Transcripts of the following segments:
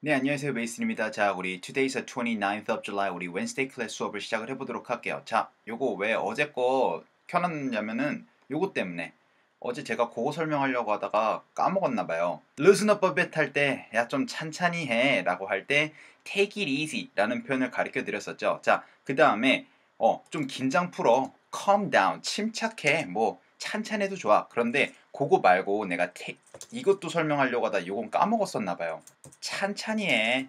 네, 안녕하세요. 메이슨입니다. 자, 우리 Today's 29th of July 우리 Wednesday 클래스 수업을 시작을 해보도록 할게요. 자, 요거 왜 어제 거 켜놨냐면은 요거 때문에 어제 제가 그거 설명하려고 하다가 까먹었나 봐요. Loosen up a bit 할 때 야 좀 찬찬히 해 라고 할 때 take it easy 라는 표현을 가르쳐 드렸었죠. 자, 그 다음에 어, 좀 긴장 풀어. calm down. 침착해. 뭐 찬찬해도 좋아. 그런데 그거 말고 내가 테, 이것도 설명하려고 하다 요건 까먹었었나 봐요. 찬찬히 해.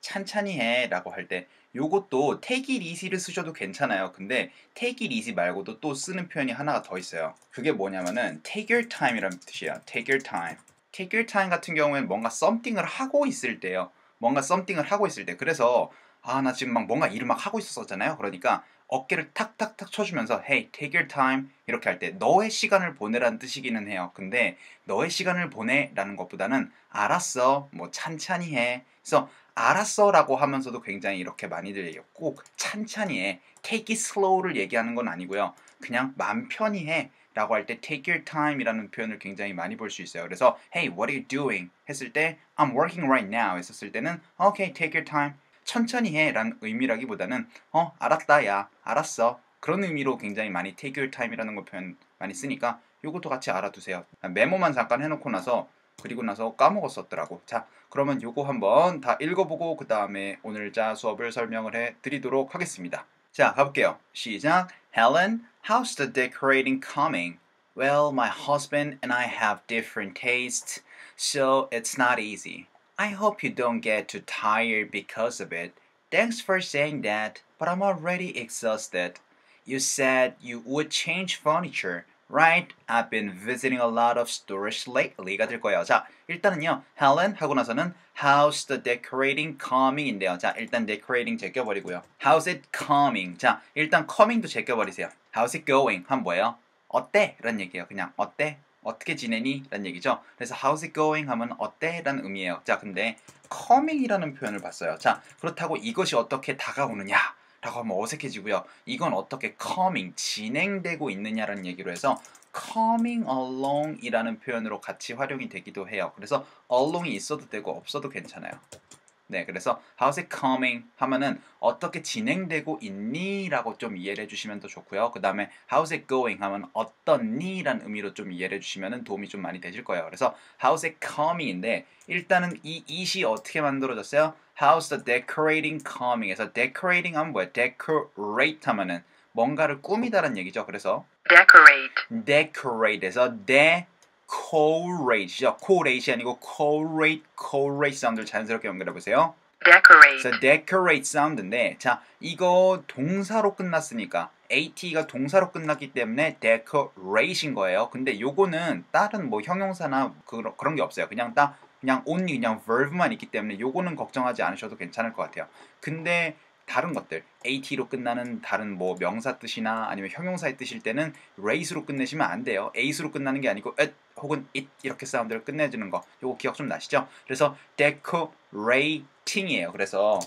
찬찬히 해 라고 할 때 요것도 take it easy를 쓰셔도 괜찮아요. 근데 take it easy 말고도 또 쓰는 표현이 하나가 더 있어요. 그게 뭐냐면은 take your time이라는 뜻이에요. take your time. take your time 같은 경우에는 뭔가 썸띵을 하고 있을 때요. 뭔가 썸띵을 하고 있을 때. 그래서 아 나 지금 막 뭔가 일을 막 하고 있었잖아요. 그러니까 어깨를 탁탁탁 쳐주면서 Hey, take your time 이렇게 할 때 너의 시간을 보내라는 뜻이기는 해요. 근데 너의 시간을 보내라는 것보다는 알았어, 뭐 찬찬히 해. 그래서 알았어라고 하면서도 굉장히 이렇게 많이들 얘기해요. 꼭 찬찬히 해. Take it slow를 얘기하는 건 아니고요. 그냥 맘 편히 해. 라고 할 때 take your time이라는 표현을 굉장히 많이 볼 수 있어요. 그래서 hey, what are you doing? 했을 때 I'm working right now 했었을 때는 okay, take your time. 천천히 해 라는 의미라기보다는 어 알았다 야 알았어. 그런 의미로 굉장히 많이 take your time이라는 거 표현 많이 쓰니까 이것도 같이 알아두세요. 메모만 잠깐 해놓고 나서 그리고 나서 까먹었었더라고. 자 그러면 요거 한번 다 읽어보고 그 다음에 오늘 자 수업을 설명을 해 드리도록 하겠습니다. 자 가볼게요. 시작. Helen, how's the decorating coming? Well, my husband and I have different tastes, so it's not easy. I hope you don't get too tired because of it. Thanks for saying that, but I'm already exhausted. You said you would change furniture, right? I've been visiting a lot of stores lately가 될 거예요. 자, 일단은요, Helen 하고 나서는 How's the decorating coming인데요. 자, 일단 decorating 제껴버리고요. How's it coming? 자, 일단 coming도 제껴버리세요. How's it going? 한 뭐예요? 어때? 라는 얘기예요. 그냥 어때? 어떻게 지내니? 라는 얘기죠. 그래서 how's it going 하면 어때? 라는 의미예요. 자, 근데 coming이라는 표현을 봤어요. 자, 그렇다고 이것이 어떻게 다가오느냐? 라고 하면 어색해지고요. 이건 어떻게 coming, 진행되고 있느냐라는 얘기로 해서 coming along 이라는 표현으로 같이 활용이 되기도 해요. 그래서 along이 있어도 되고 없어도 괜찮아요. 네, 그래서 how's it coming 하면은 어떻게 진행되고 있니? 라고 좀 이해를 해주시면 더 좋고요. 그 다음에 how's it going 하면? 라는 의미로 좀 이해를 해주시면 도움이 좀 많이 되실 거예요. 그래서 how's it coming인데 일단은 이 it이 어떻게 만들어졌어요? how's the decorating coming 에서 decorating 하면 뭐야? decorate 하면은 뭔가를 꾸미다라는 얘기죠. 그래서 decorate, decorate에서 decorate죠. corate 아니고 corate, corate 사운드를 자연스럽게 연결해 보세요. decorate, 그래서 decorate 사운드인데 자 이거 동사로 끝났으니까 at가 동사로 끝났기 때문에 decorate인 거예요. 근데 요거는 다른 뭐 형용사나 그런 그런 게 없어요. 그냥 딱 그냥 only 그냥 verb만 있기 때문에 요거는 걱정하지 않으셔도 괜찮을 것 같아요. 근데 다른 것들 at로 끝나는 다른 뭐 명사 뜻이나 아니면 형용사의 뜻일 때는 rate로 끝내시면 안 돼요. a로 끝나는 게 아니고 it 혹은 it 이렇게 사운드를 끝내주는 거 요거 기억 좀 나시죠? 그래서 decorating이에요. 그래서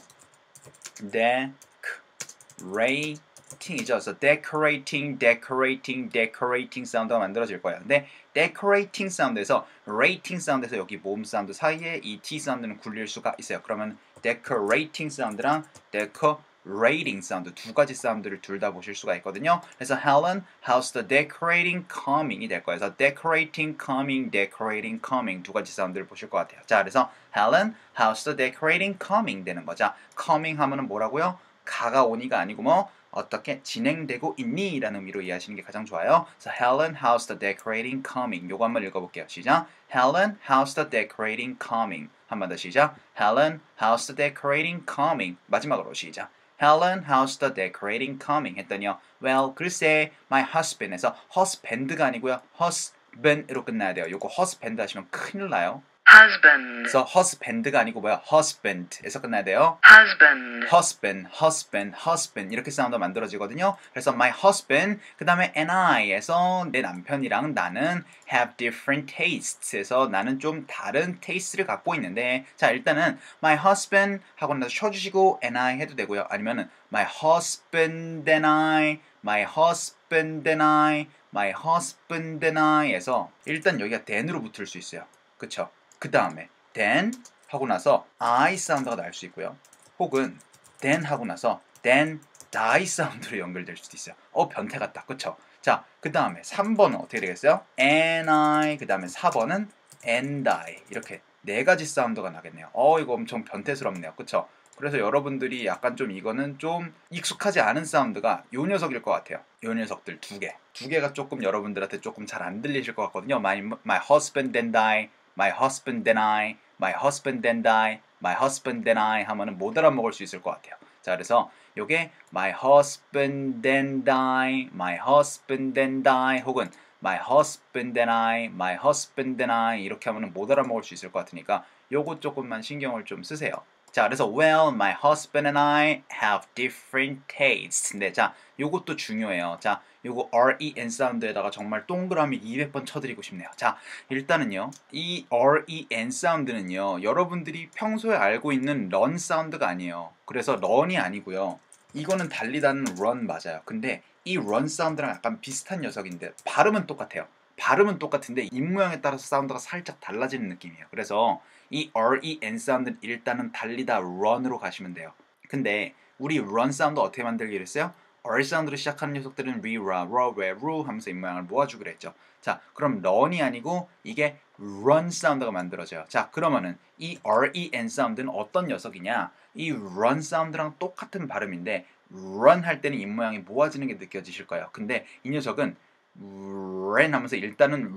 decorating이죠. 그래서 decorating, decorating, decorating 사운드가 만들어질 거예요. 근데 decorating 사운드에서 rating 사운드에서 여기 모음 사운드 사이에 이 t 사운드는 굴릴 수가 있어요. 그러면 decorating 사운드랑 decorating 사운드 두 가지 사운드를 둘 다 보실 수가 있거든요. 그래서 Helen, how's the decorating coming이 될 거예요. 그래서 decorating, coming, decorating, coming 두 가지 사운드를 보실 것 같아요. 자, 그래서 Helen, how's the decorating coming 되는 거죠. coming 하면은 뭐라고요? 가가 오니가 아니고 뭐 어떻게 진행되고 있니? 라는 의미로 이해하시는 게 가장 좋아요. 그래서 Helen, how's the decorating coming? 요거 한번 읽어볼게요. 시작. Helen, how's the decorating coming? 한 번 더 시작. Helen, how's the decorating coming? 마지막으로 시작. Helen, how's the decorating coming? 했더니요. Well, 글쎄, my husband에서 husband가 아니고요. husband으로 끝나야 돼요. 요거 husband 하시면 큰일 나요. Husband, 그래서 husband가 아니고 뭐야? husband에서 끝나야 돼요. husband, husband, husband, husband 이렇게 사운드가 만들어지거든요. 그래서 my husband 그 다음에 and I에서 내 남편이랑 나는 have different tastes에서 나는 좀 다른 taste를 갖고 있는데 자 일단은 my husband 하고 나서 쳐주시고 and I 해도 되고요. 아니면은 my husband and I, my husband and I, my husband and I에서 일단 여기가 then으로 붙을 수 있어요. 그쵸? 그 다음에 then 하고 나서 I 사운드가 날 수 있고요. 혹은 then 하고 나서 then die 사운드로 연결될 수도 있어요. 어 변태 같다. 그쵸? 자, 그 다음에 3번은 어떻게 되겠어요? and I, 그 다음에 4번은 and I 이렇게 네 가지 사운드가 나겠네요. 어 이거 엄청 변태스럽네요. 그쵸? 그래서 여러분들이 약간 좀 이거는 좀 익숙하지 않은 사운드가 요 녀석일 것 같아요. 요 녀석들 두 개. 두 개가 조금 여러분들한테 조금 잘 안 들리실 것 같거든요. My, my husband then die, my husband then I, my husband then die, my husband then I 하면은 못 알아먹을 수 있을 것 같아요. 자, 그래서 요게 my husband then die, my husband then die 혹은 my husband then I, my husband then I 이렇게 하면은 못 알아먹을 수 있을 것 같으니까 요거 조금만 신경을 좀 쓰세요. 자, 그래서 well, my husband and I have different tastes. 네, 자, 요것도 중요해요. 자, 요거 ren 사운드에다가 정말 동그라미 200번 쳐드리고 싶네요. 자, 일단은요, 이 ren 사운드는요, 여러분들이 평소에 알고 있는 run 사운드가 아니에요. 그래서 run이 아니고요. 이거는 달리다는 run 맞아요. 근데 이 run 사운드랑 약간 비슷한 녀석인데 발음은 똑같아요. 발음은 똑같은데 입 모양에 따라서 사운드가 살짝 달라지는 느낌이에요. 그래서 이 ren 사운드는 일단은 달리다 run으로 가시면 돼요. 근데 우리 run 사운드 어떻게 만들기로 했어요? r 사운드로 시작하는 녀석들은 re, ra, ra, re, ru 하면서 입 모양을 모아주기로 했죠. 자, 그럼 run이 아니고 이게 run 사운드가 만들어져요. 자, 그러면은 이 ren 사운드는 어떤 녀석이냐? 이 run 사운드랑 똑같은 발음인데 run 할 때는 입 모양이 모아지는 게 느껴지실 거예요. 근데 이 녀석은 ren 하면서 일단은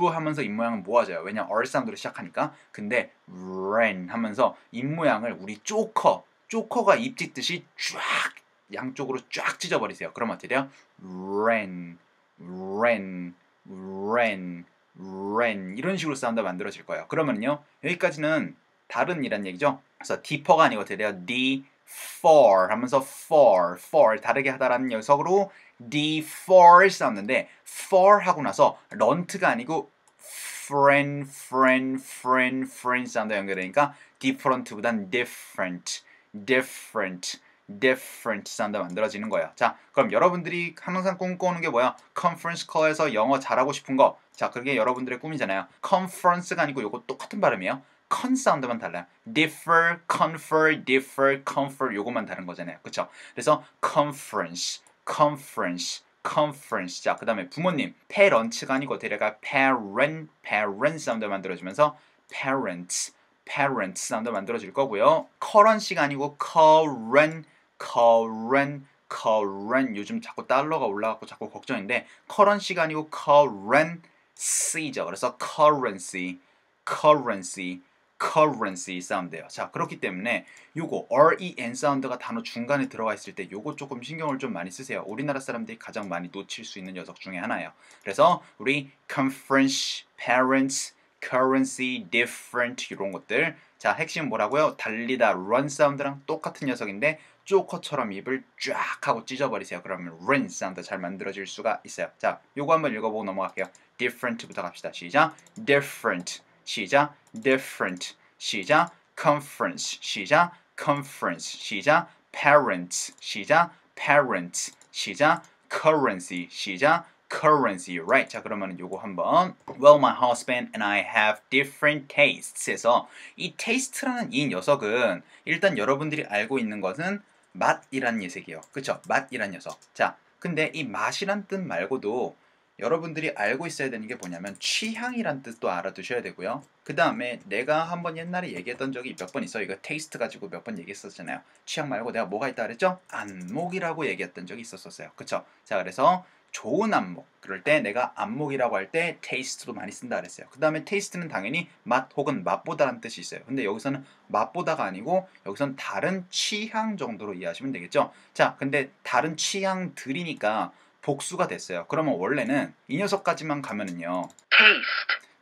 루 하면서 입 모양은 모아져요. 왜냐 r 사운드로 시작하니까. 근데 ren 하면서 입 모양을 우리 쪼커, 쪼커가 입 찢듯이 쫙 양쪽으로 쫙 찢어버리세요. 그럼 어떻게 돼요? ren, ren, ren, ren 이런 식으로 사운드 만들어질 거예요. 그러면요 여기까지는 다른 이란 얘기죠. 그래서 deeper가 아니고 어떻게 돼요? d for 하면서 for, for 다르게 하다라는 녀석으로 D4 사운드인데 for 하고 나서 런트가 아니고 friend, friend, friend, friend 사운드 연결되니까 different보단 different, different, different 사운드 만들어지는 거예요. 자, 그럼 여러분들이 항상 꿈꿔오는 게 뭐야? conference call에서 영어 잘하고 싶은 거. 자, 그게 여러분들의 꿈이잖아요. conference가 아니고 이거 똑같은 발음이에요. con 사운드만 달라요. differ, confer, differ, confer 요것만 다른 거잖아요. 그쵸? 그래서 conference, conference, conference. 자, 그 다음에 부모님, parent가 아니고 데려가 parent, parent 사운드 만들어주면서 parents, parents 사운드 만들어질 거고요. currency가 아니고 current, current, current. 요즘 자꾸 달러가 올라가고 자꾸 걱정인데 currency가 아니고 currency죠. 그래서 currency, currency, currency 사운드예요. 자, 그렇기 때문에 요거 ren 사운드가 단어 중간에 들어가 있을 때 요거 조금 신경을 좀 많이 쓰세요. 우리나라 사람들이 가장 많이 놓칠 수 있는 녀석 중에 하나예요. 그래서 우리 conference, parents, currency, different 이런 것들 자, 핵심 뭐라고요? 달리다 run 사운드랑 똑같은 녀석인데 쪼커처럼 입을 쫙 하고 찢어버리세요. 그러면 ren 사운드 잘 만들어질 수가 있어요. 자, 요거 한번 읽어보고 넘어갈게요. different부터 갑시다. 시작. different 시작 different 시작 conference 시작 conference 시작 parents 시작 parents 시작 currency 시작 currency right 자 그러면은 요거 한번 well my husband and I have different tastes에서 이 taste라는 이 녀석은 일단 여러분들이 알고 있는 것은 맛이란 녀석이에요 그쵸 맛이란 녀석 자 근데 이 맛이란 뜻 말고도 여러분들이 알고 있어야 되는 게 뭐냐면 취향이란 뜻도 알아두셔야 되고요. 그 다음에 내가 한번 옛날에 얘기했던 적이 몇 번 있어요. 이거 테이스트 가지고 몇 번 얘기했었잖아요. 취향 말고 내가 뭐가 있다 그랬죠? 안목이라고 얘기했던 적이 있었었어요. 그쵸? 자 그래서 좋은 안목 그럴 때 내가 안목이라고 할 때 테이스트도 많이 쓴다 그랬어요. 그 다음에 테이스트는 당연히 맛 혹은 맛보다라는 뜻이 있어요. 근데 여기서는 맛보다가 아니고 여기서는 다른 취향 정도로 이해하시면 되겠죠. 자 근데 다른 취향들이니까 복수가 됐어요. 그러면 원래는 이 녀석까지만 가면은요. taste,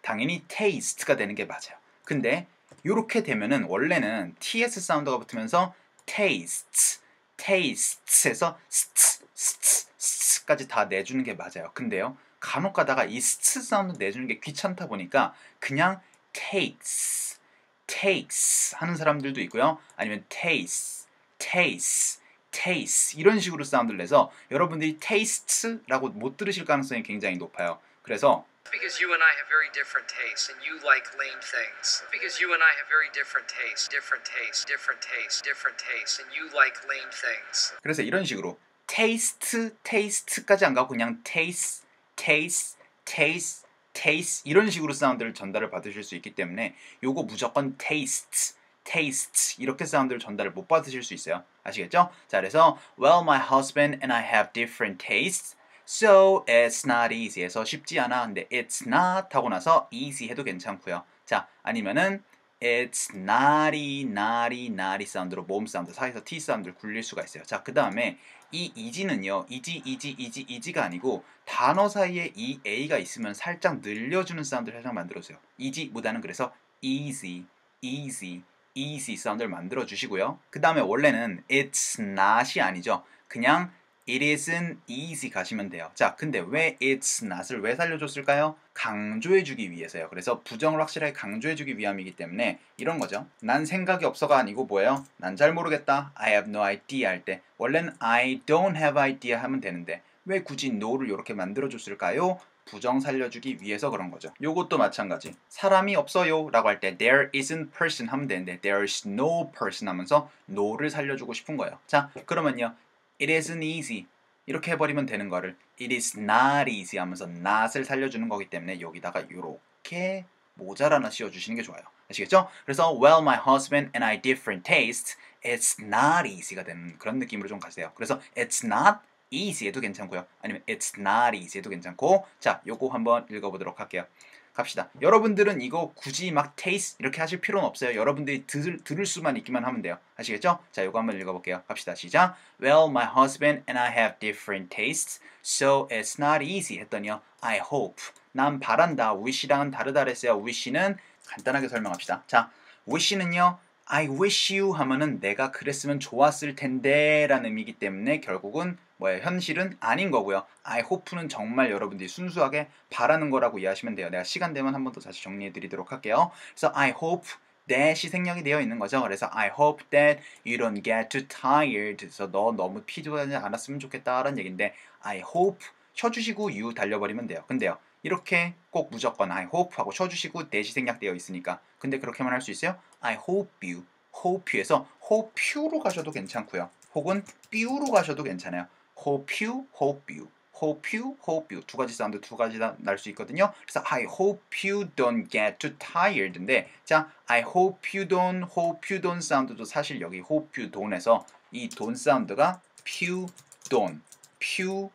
당연히 taste가 되는 게 맞아요. 근데 이렇게 되면은 원래는 ts 사운드가 붙으면서 tastes, tastes에서 st, st, st까지 다 내주는 게 맞아요. 근데요. 간혹 가다가 이 st 사운드 내주는 게 귀찮다 보니까 그냥 takes, takes 하는 사람들도 있고요. 아니면 taste, taste taste 이런 식으로 사운드를 내서 여러분들이 taste라고 못 들으실 가능성이 굉장히 높아요. 그래서 Because you and I have very different tastes, and you like lame things. Because you and I have very different tastes, different tastes, different tastes, different tastes, and you like lame things. 그래서 이런 식으로 taste, taste까지 안 가고 그냥 taste, taste, taste, taste 이런 식으로 사운드를 전달을 받으실 수 있기 때문에 요거 무조건 taste, taste 이렇게 사운드를 전달을 못 받으실 수 있어요. 아시겠죠? 자, 그래서 well, my husband and I have different tastes. So it's not easy 해서 쉽지 않아. 근데 it's not 하고 나서 easy 해도 괜찮고요. 자, 아니면은 it's naughty, naughty, naughty 사운드로 모음 사운드 사이에서 t 사운드를 굴릴 수가 있어요. 자, 그 다음에 이 easy는요, easy, easy, easy, easy가 아니고 단어 사이에 이 a가 있으면 살짝 늘려주는 사운드를 살짝 만들어주세요. easy보다는 그래서 easy, easy, easy 사운드를 만들어 주시고요. 그 다음에 원래는 it's not이 아니죠. 그냥 it isn't easy 가시면 돼요. 자, 근데 왜 it's not을 왜 살려줬을까요? 강조해주기 위해서요. 그래서 부정을 확실하게 강조해주기 위함이기 때문에 이런 거죠. 난 생각이 없어가 아니고 뭐예요? 난 잘 모르겠다. I have no idea 할 때 원래는 I don't have idea 하면 되는데 왜 굳이 no를 이렇게 만들어줬을까요? 부정 살려주기 위해서 그런 거죠. 요것도 마찬가지. 사람이 없어요 라고 할 때 there isn't person 하면 되는데 there is no person 하면서 no를 살려주고 싶은 거예요. 자, 그러면요. it isn't easy 이렇게 해버리면 되는 거를 it is not easy 하면서 not을 살려주는 거기 때문에 여기다가 이렇게 모자를 하나 씌워주시는 게 좋아요. 아시겠죠? 그래서 well my husband and I different tastes it's not easy가 되는 그런 느낌으로 좀 가세요. 그래서 it's not easy 해도 괜찮고요. 아니면 it's not easy 해도 괜찮고 자 요거 한번 읽어보도록 할게요. 갑시다. 여러분들은 이거 굳이 막 taste 이렇게 하실 필요는 없어요. 여러분들이 들, 들을 수만 있기만 하면 돼요. 아시겠죠? 자, 요거 한번 읽어볼게요. 갑시다. 시작. Well, my husband and I have different tastes, so it's not easy 했더니요. I hope. 난 바란다. wish랑은 다르다 그랬어요. wish는 간단하게 설명합시다. 자, wish는요. I wish you 하면은 내가 그랬으면 좋았을 텐데 라는 의미이기 때문에 결국은 뭐예요? 현실은 아닌 거고요. I hope는 정말 여러분들이 순수하게 바라는 거라고 이해하시면 돼요. 내가 시간 되면 한 번 더 다시 정리해 드리도록 할게요. 그래서 I hope that이 생략이 되어 있는 거죠. 그래서 I hope that you don't get too tired. 그래서 너 너무 피곤하지 않았으면 좋겠다라는 얘기인데 I hope 쳐주시고 you 달려버리면 돼요. 근데요. 이렇게 꼭 무조건 I hope 하고 쳐주시고 that이 생략되어 있으니까 근데 그렇게만 할 수 있어요? I hope you, hope you에서 hope you로 가셔도 괜찮고요. 혹은 you로 가셔도 괜찮아요. Hope you, hope you, hope you, hope you 두 가지 사운드 두 가지 다 날 수 있거든요. 그래서 I hope you don't get too tired인데 자 I hope you don't, hope you don't 사운드도 사실 여기 hope you don't에서 이 don't 사운드가 pew, don't, pew,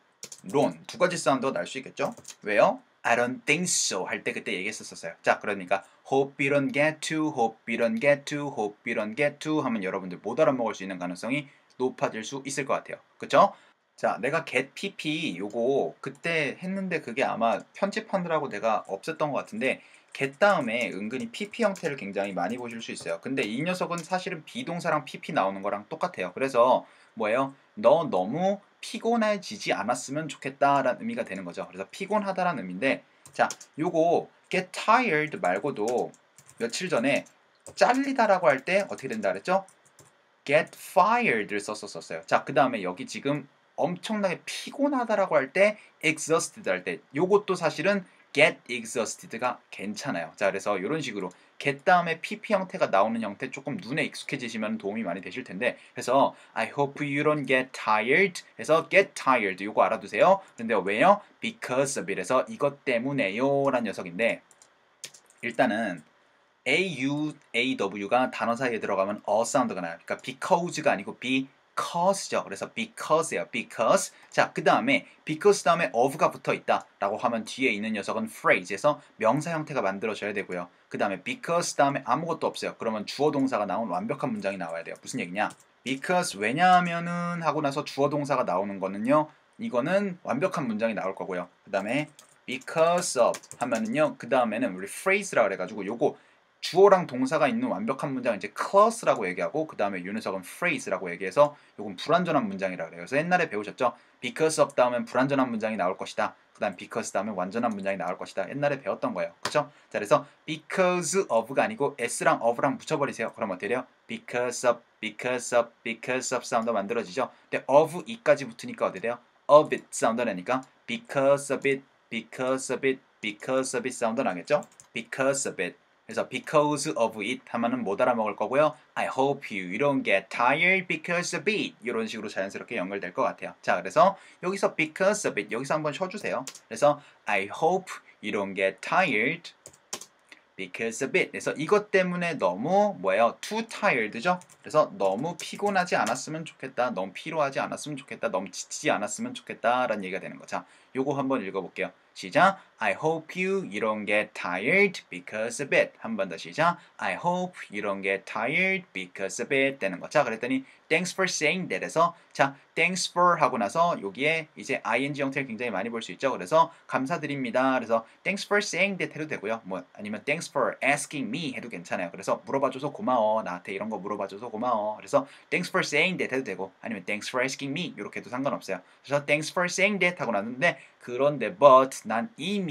론 두 가지 사운드가 날 수 있겠죠? 왜요? I don't think so 할 때 그때 얘기했었어요. 자 그러니까 hope you don't get to, hope you don't get to, hope you don't get to 하면 여러분들 못 알아먹을 수 있는 가능성이 높아질 수 있을 것 같아요. 그쵸? 자, 내가 get pp 요거 그때 했는데 그게 아마 편집하느라고 내가 없앴던 것 같은데 get 다음에 은근히 pp 형태를 굉장히 많이 보실 수 있어요. 근데 이 녀석은 사실은 비동사랑 pp 나오는 거랑 똑같아요. 그래서 뭐예요? 너 너무 피곤해지지 않았으면 좋겠다라는 의미가 되는 거죠. 그래서 피곤하다라는 의미인데 자, 요거 get tired 말고도 며칠 전에 잘리다라고 할 때 어떻게 된다 그랬죠? get fired를 썼었어요. 자, 그 다음에 여기 지금 엄청나게 피곤하다라고 할 때 exhausted 할 때 요것도 사실은 get exhausted가 괜찮아요. 자, 그래서 이런 식으로 get 다음에 pp 형태가 나오는 형태 조금 눈에 익숙해지시면 도움이 많이 되실 텐데 그래서 I hope you don't get tired 해서 get tired 요거 알아두세요. 근데 왜요? because of it에서 이것 때문에요 라는 녀석인데 일단은 A, U, A, W가 단어 사이에 들어가면 어 사운드가 나요. 그러니까 because가 아니고 because죠. 그래서 because예요. because. 자, 그 다음에 because 다음에 of가 붙어 있다라고 하면 뒤에 있는 녀석은 phrase에서 명사 형태가 만들어져야 되고요. 그 다음에 because 다음에 아무것도 없어요. 그러면 주어 동사가 나온 완벽한 문장이 나와야 돼요. 무슨 얘기냐? because 왜냐하면은 하고 나서 주어 동사가 나오는 거는요. 이거는 완벽한 문장이 나올 거고요. 그 다음에 because of 하면은요. 그 다음에는 우리 phrase라 그래가지고 요거 주어랑 동사가 있는 완벽한 문장 이제 clause라고 얘기하고 그 다음에 이 녀석은 phrase라고 얘기해서 요건 불완전한 문장이라 그래요. 그래서 옛날에 배우셨죠? because of 다음엔 불완전한 문장이 나올 것이다. 그 다음 because 다음에 완전한 문장이 나올 것이다. 옛날에 배웠던 거예요. 그쵸? 자 그래서 because of가 아니고 s랑 of랑 붙여버리세요. 그럼 어떻게 돼요? because of, because of, because of 사운드 만들어지죠? 근데 of 이까지 붙으니까 어떻게 돼요? of it 사운드 나니까 because of it, because of it, because of it 사운드 나겠죠? because of it. 그래서 because of it 하면은 못 알아먹을 거고요. I hope you don't get tired because of it. 이런 식으로 자연스럽게 연결될 것 같아요. 자, 그래서 여기서 because of it 여기서 한번 쉬어주세요. 그래서 I hope you don't get tired because of it. 그래서 이것 때문에 너무 뭐예요? too tired죠? 그래서 너무 피곤하지 않았으면 좋겠다. 너무 피로하지 않았으면 좋겠다. 너무 지치지 않았으면 좋겠다라는 얘기가 되는 거죠. 요거 한번 읽어볼게요. 시작. I hope you you don't get tired because of it. 한 번 더 시작. I hope you don't get tired because of it. 되는 거. 자, 그랬더니 thanks for saying that에서 자, thanks for 하고 나서 여기에 이제 ing 형태를 굉장히 많이 볼 수 있죠. 그래서 감사드립니다. 그래서 thanks for saying that 해도 되고요. 뭐 아니면 thanks for asking me 해도 괜찮아요. 그래서 물어봐줘서 고마워. 나한테 이런 거 물어봐줘서 고마워. 그래서 thanks for saying that 해도 되고 아니면 thanks for asking me 이렇게 해도 상관없어요. 그래서 thanks for saying that 하고 났는데 그런데 but 난 이미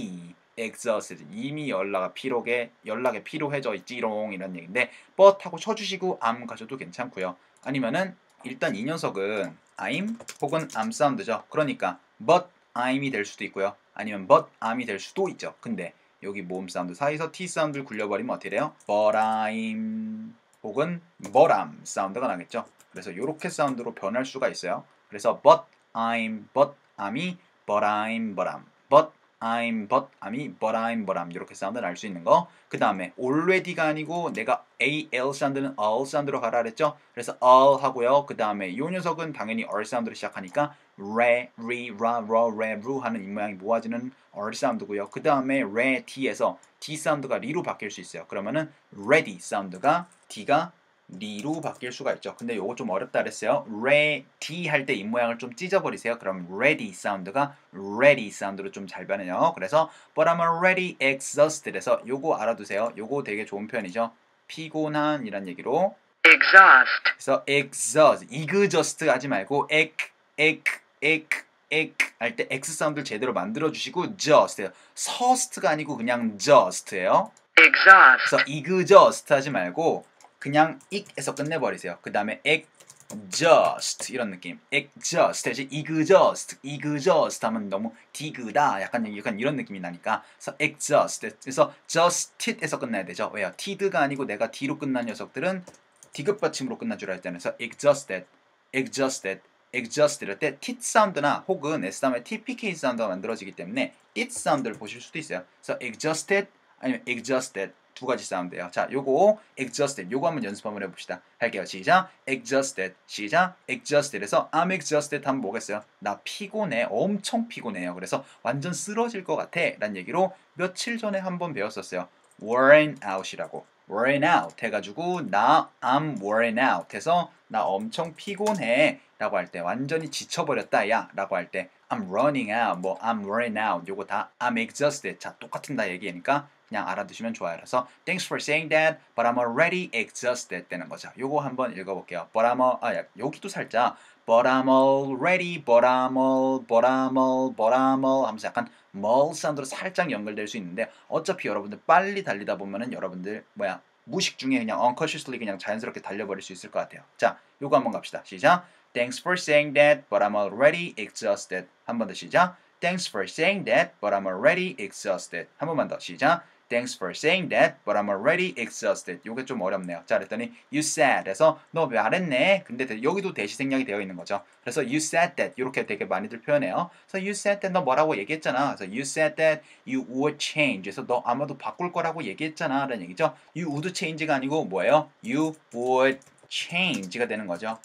exhausted 이미 연락이 피로게 연락에 피로해져 있지롱 이런 얘기인데 but 하고 쳐주시고 am 가셔도 괜찮고요. 아니면은 일단 이 녀석은 I'm 혹은 am 사운드죠. 그러니까 but I'm이 될 수도 있고요. 아니면 but am이 될 수도 있죠. 근데 여기 모음 사운드 사이에서 t 사운드를 굴려버리면 어떻게 돼요? but I'm 혹은 but am 사운드가 나겠죠. 그래서 이렇게 사운드로 변할 수가 있어요. 그래서 but I'm but am이 but I'm but am but I'm but am이 but I'm but am 이렇게 사운드 날수 있는 거. 그 다음에 already가 아니고 내가 a l 사운드는 all 사운드로 가라 그랬죠. 그래서 all 하고요. 그 다음에 이 녀석은 당연히 r 사운드로 시작하니까 re, re, ra, ro, re, ru 하는 입 모양이 모아지는 r 사운드고요. 그 다음에 re, t에서 d 사운드가 리로 바뀔 수 있어요. 그러면은 ready 사운드가 d가 리로 바뀔 수가 있죠. 근데 요거 좀 어렵다 그랬어요. ready 할 때 입 모양을 좀 찢어버리세요. 그럼 ready 사운드가 ready 사운드로 좀 잘 변해요. 그래서 but I'm already exhausted에서 요거 알아두세요. 요거 되게 좋은 표현이죠. 피곤한 이란 얘기로 exhaust, 그래서 exhaust, exhaust 하지 말고 ek, ek, ek, ek 할때 x 사운드를 제대로 만들어 주시고 just 서스트가 아니고 그냥 just예요. exhaust, 그래서 exhaust 하지 말고 그냥 ik에서 끝내버리세요. 그 다음에 exhaust 이런 느낌. exhaust 대신 exhaust, exhaust 하면 너무 디그다 약간 약간 이런 느낌이 나니까 그래서 exhaust 그래서 justed에서 끝나야 되죠. 왜요? tid가 아니고 내가 d로 끝난 녀석들은 디귿 받침으로 끝난 줄 알았잖아요. 그래서 exhausted, exhausted, exhausted 할때 tit 사운드나 혹은 s 다음에 tpk 사운드가 만들어지기 때문에 it 사운드를 보실 수도 있어요. 그래서 exhausted 아니면 exhausted 두 가지 사운드예요. 자, 요거 exhausted 요거 한번 연습 한번 해봅시다. 할게요. 시작. exhausted 시작. exhausted에서 I'm exhausted 하면 뭐겠어요? 나 피곤해. 엄청 피곤해요. 그래서 완전 쓰러질 것 같아. 라는 얘기로 며칠 전에 한번 배웠었어요. worn out이라고. worn out 해가지고 나 I'm worn out 해서 나 엄청 피곤해 라고 할 때 완전히 지쳐버렸다 야 라고 할 때 I'm running out 뭐 I'm worn out 요거 다 I'm exhausted 자 똑같은 다 얘기니까 그냥 알아두시면 좋아요 그래서 Thanks for saying that but I'm already exhausted 되는 거죠 요거 한번 읽어볼게요 but I'm a, 아 여기도 살짝 but I'm already but I'm all but I'm all but I'm all 하면서 약간 멀 사운드로 살짝 연결될 수 있는데 어차피 여러분들 빨리 달리다 보면은 여러분들 뭐야 무식 중에 그냥 unconsciously 그냥 자연스럽게 달려버릴 수 있을 것 같아요. 자, 요거 한번 갑시다. 시작. Thanks for saying that, but I'm already exhausted. 한 번 더 시작. Thanks for saying that, but I'm already exhausted. 한 번만 더 시작. Thanks for saying that, but I'm already exhausted. 요게 좀 어렵네요. 자, 그랬더니 you said 해서 너 말했네. 근데 대- 여기도 대시 생략이 되어 있는 거죠. 그래서 you said that 이렇게 되게 많이들 표현해요. 그래서 you said that 너 뭐라고 얘기했잖아. 그래서 you said that you would change. 그래서 너 아마도 바꿀 거라고 얘기했잖아. 라는 얘기죠. you would change가 아니고 뭐예요? you would change가 되는 거죠.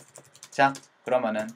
자, 그러면은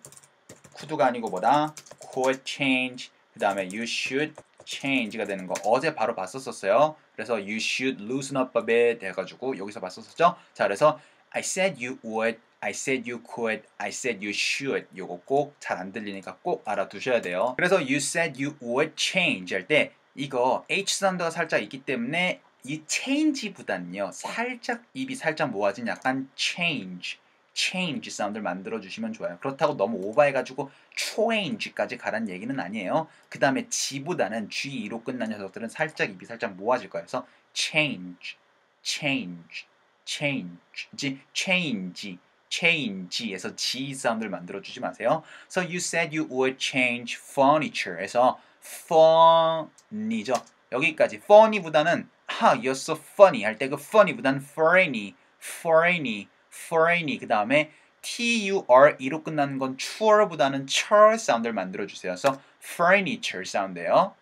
could가 아니고 뭐다? could change. 그 다음에 you should change가 되는 거 어제 바로 봤었었어요. 그래서 you should loosen up a bit 해가지고 여기서 봤었었죠. 자, 그래서 I said you would, I said you could, I said you should. 요거 꼭 잘 안 들리니까 꼭 알아두셔야 돼요. 그래서 you said you would change 할 때 이거 H 사운드가 살짝 있기 때문에 이 change보다는요 살짝 입이 살짝 모아진 약간 change, change 사운드를 만들어 주시면 좋아요. 그렇다고 너무 오버해가지고 change까지 가란 얘기는 아니에요. 그 다음에 G보다는 G2로 끝난 녀석들은 살짝 입이 살짝 모아질 거예요. 그래서 change, change, change, change, change에서 G 사운드를 만들어 주지 마세요. So you said you would change furniture에서 fun이죠. 여기까지 funny보다는 하 you're so funny 할 때 그 funny보다는 foreigny, foreigny, furni 그 다음에 t-u-r-e로 끝나는 건 chure보다는 chur 사운드를 만들어주세요. 그래서 furniture 사운드예요.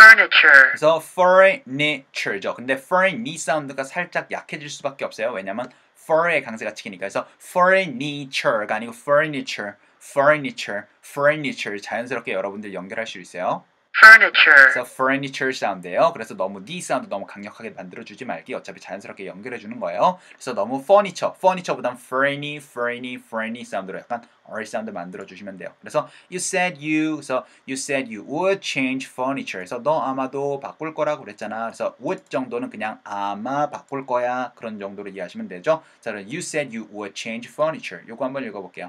furniture, 그래서 furniture죠. 근데 furni 사운드가 살짝 약해질 수밖에 없어요. 왜냐면 fur의 강세가 치기니까. 그래서 furniture가 아니고 furniture, furniture, furniture 자연스럽게 여러분들 연결할 수 있어요. Furniture, 그래서 furniture 사운드예요. 그래서 너무 D 사운드 너무 강력하게 만들어주지 말기 어차피 자연스럽게 연결해주는 거예요. 그래서 너무 furniture, furniture보단 ferny, ferny, ferny 사운드로 약간 R 사운드 만들어주시면 돼요. 그래서 you said you, 그래서 you said you would change furniture. 그래서 너 아마도 바꿀 거라고 그랬잖아. 그래서 would 정도는 그냥 아마 바꿀 거야 그런 정도로 이해하시면 되죠. 자, 그럼 you said you would change furniture. 요거 한번 읽어볼게요.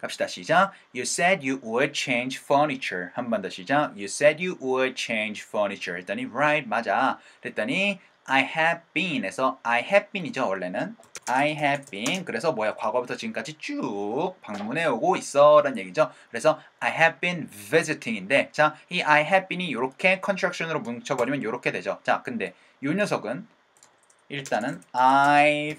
갑시다 시작. You said you would change furniture. 한 번 더 시작. You said you would change furniture. 했더니 right 맞아. 그랬더니 I have been에서 I have been이죠 원래는. I have been. 그래서 뭐야 과거부터 지금까지 쭉 방문해 오고 있어라는 얘기죠. 그래서 I have been visiting인데 자 이 I have been이 이렇게 컨트랙션으로 뭉쳐버리면 이렇게 되죠. 자 근데 이 녀석은 일단은 I've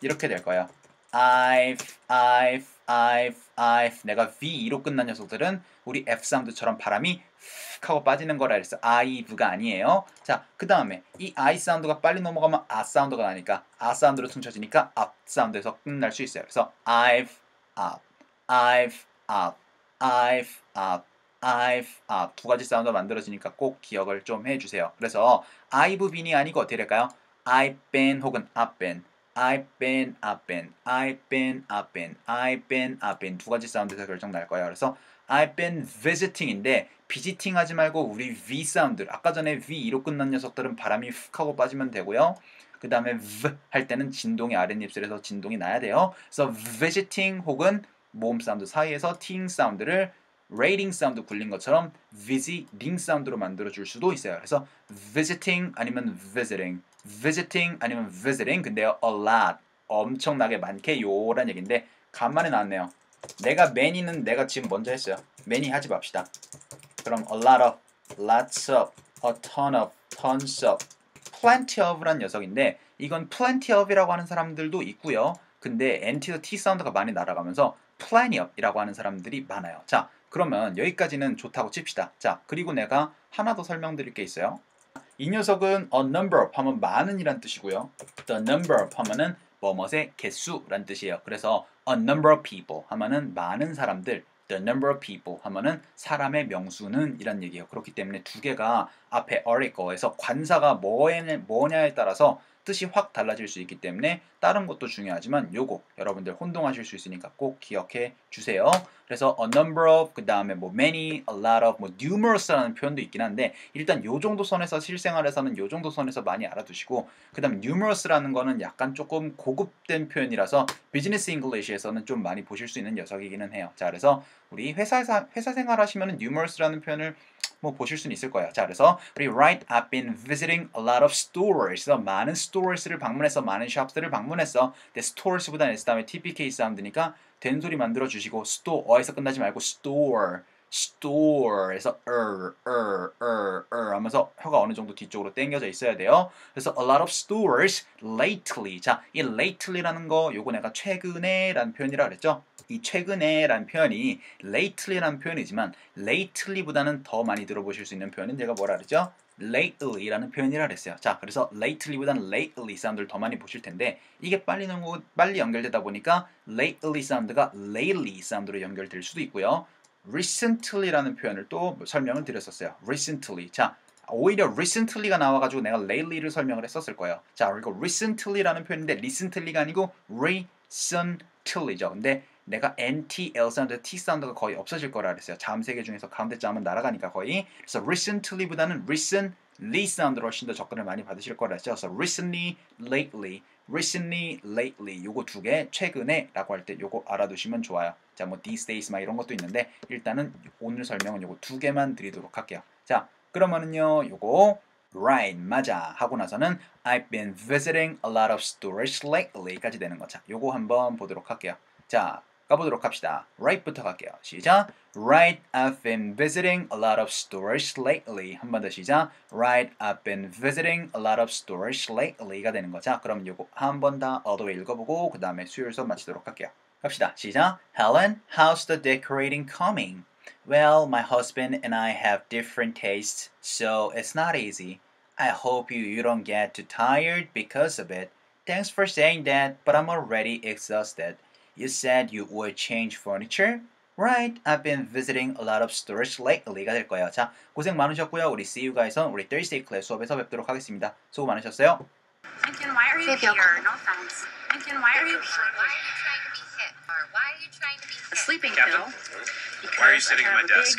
이렇게 될 거예요. I've, I've, I've, I've. 내가 V로 끝난 녀석들은 우리 F 사운드처럼 바람이 휙 하고 빠지는 거라 그랬어. I've가 아니에요. 자, 그 다음에 이 I 사운드가 빨리 넘어가면 아 사운드가 나니까 아 사운드로 퉁쳐지니까 up 사운드에서 끝날 수 있어요. 그래서 I've up, I've up, I've up. I've up 두 가지 사운드 만들어지니까 꼭 기억을 좀 해주세요. 그래서 I've been이 아니고 어떻게 될까요? I've been 혹은 I've been I've been, I've been, I've been, I've been, I've been, I've been 두 가지 사운드에서 결정 날 거예요. 그래서 I've been visiting인데 visiting 하지 말고 우리 V 사운드 아까 전에 V로 끝난 녀석들은 바람이 훅 하고 빠지면 되고요. 그 다음에 V 할 때는 진동이 아랫입술에서 진동이 나야 돼요. 그래서 visiting 혹은 모음 사운드 사이에서 ting 사운드를 rating 사운드 굴린 것처럼 visiting 사운드로 만들어 줄 수도 있어요. 그래서 visiting 아니면 visiting, visiting 아니면 visiting 근데요 a lot 엄청나게 많게요란 얘긴데 간만에 나왔네요. 내가 many는 내가 지금 먼저 했어요. many 하지 맙시다. 그럼 a lot of, lots of, a ton of, tons of, plenty of란 녀석인데 이건 plenty of이라고 하는 사람들도 있고요. 근데 NT도 T 사운드가 많이 날아가면서 plenty of이라고 하는 사람들이 많아요. 자, 그러면 여기까지는 좋다고 칩시다. 자, 그리고 내가 하나 더 설명드릴 게 있어요. 이 녀석은 a number 하면 많은이란 뜻이고요. the number 하면은 뭐뭇의 개수란 뜻이에요. 그래서 a number of people 하면은 많은 사람들 the number of people 하면은 사람의 명수는 이란 얘기예요. 그렇기 때문에 두 개가 앞에 article에서 관사가 뭐에, 뭐냐에 따라서 뜻이 확 달라질 수 있기 때문에 다른 것도 중요하지만 요거 여러분들 혼동하실 수 있으니까 꼭 기억해 주세요. 그래서 a number of 그 다음에 뭐 many, a lot of, 뭐 numerous라는 표현도 있긴 한데 일단 요 정도 선에서 실생활에서는 요 정도 선에서 많이 알아두시고 그 다음 numerous라는 거는 약간 조금 고급된 표현이라서 비즈니스 잉글리시에서는 좀 많이 보실 수 있는 녀석이기는 해요. 자 그래서 우리 회사 회사 생활하시면은 numerous라는 표현을 뭐 보실 수는 있을 거예요. 자, 그래서 우리 right, I've been visiting a lot of stores. 많은 stores를 방문해서 많은 shops들을 방문 했어. 근데 stores보다는 S 다음에 TPK 사운드니까 된 소리 만들어 주시고 store에서 끝나지 말고 store, store에서 er, er, er, er 하면서 혀가 어느 정도 뒤쪽으로 당겨져 있어야 돼요. 그래서 a lot of stores lately. 자, 이 lately라는 거 요거 내가 최근에라는 표현이라 그랬죠. 이 최근에라는 표현이 lately라는 표현이지만 lately보다는 더 많이 들어보실 수 있는 표현은 제가 뭐라 그랬죠? Lately라는 표현이라 그랬어요. 자, 그래서 lately보다는 lately 사운드를 더 많이 보실 텐데 이게 빨리 넘고 빨리 연결되다 보니까 lately 사운드가 lately 사운드로 연결될 수도 있고요. recently라는 표현을 또 설명을 드렸었어요. recently. 자, 오히려 recently가 나와가지고 내가 lately를 설명을 했었을 거예요. 자, 그리고 recently라는 표현인데 recently가 아니고 recently죠. 근데 내가 NT, L 사운드, T 사운드가 거의 없어질 거라 그랬어요. 자음 세 개 중에서 가운데 자음은 날아가니까 거의. 그래서 recently보다는 recently 사운드로 훨씬 더 접근을 많이 받으실 거라 했죠. 그래서 recently, lately, recently, lately 요거 두 개 최근에 라고 할 때 요거 알아두시면 좋아요. 자, 뭐 these days 막 이런 것도 있는데 일단은 오늘 설명은 요거 두 개만 드리도록 할게요. 자, 그러면은요 요거 right 맞아 하고 나서는 I've been visiting a lot of stores lately까지 되는 거죠. 요거 한번 보도록 할게요. 자, 가보도록 합시다. Right부터 갈게요. 시작. Right, I've been visiting a lot of stores lately. 한 번 더 시작. Right, I've been visiting a lot of stores lately가 되는 거죠. 그럼 요거 한 번 더 어도에 읽어보고 그 다음에 수요일 수업 마치도록 할게요. 갑시다. 시작. Helen, how's the decorating coming? Well, my husband and I have different tastes, so it's not easy. I hope you, you don't get too tired because of it. Thanks for saying that, but I'm already exhausted. You said you would change furniture? Right, I've been visiting a lot of stores lately가 될 거예요. 자, 고생 많으셨고요. 우리 See You Guys은 우리 Thursday 클래스 수업에서 뵙도록 하겠습니다. 수고 많으셨어요. Lincoln, why are you Maybe I'll here? No offense. Lincoln, why are you Why are you trying to be hit? Or why are you trying to be a hit? sleeping Captain? pill? Why are you Because sitting I at my have a desk? big